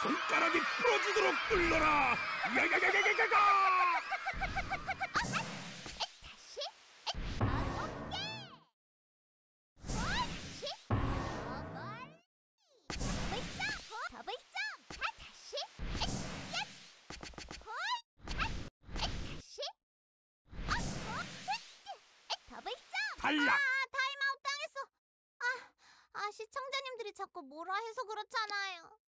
손가락이 부러지도록 굴러라 야야야야야야야 다시 더블 점! 다시! 홀! 아, 다시 어, 어, 더블점 아 타임아웃 당했어 아, 아 시청자님들이 자꾸 뭐라 해서 그렇잖아요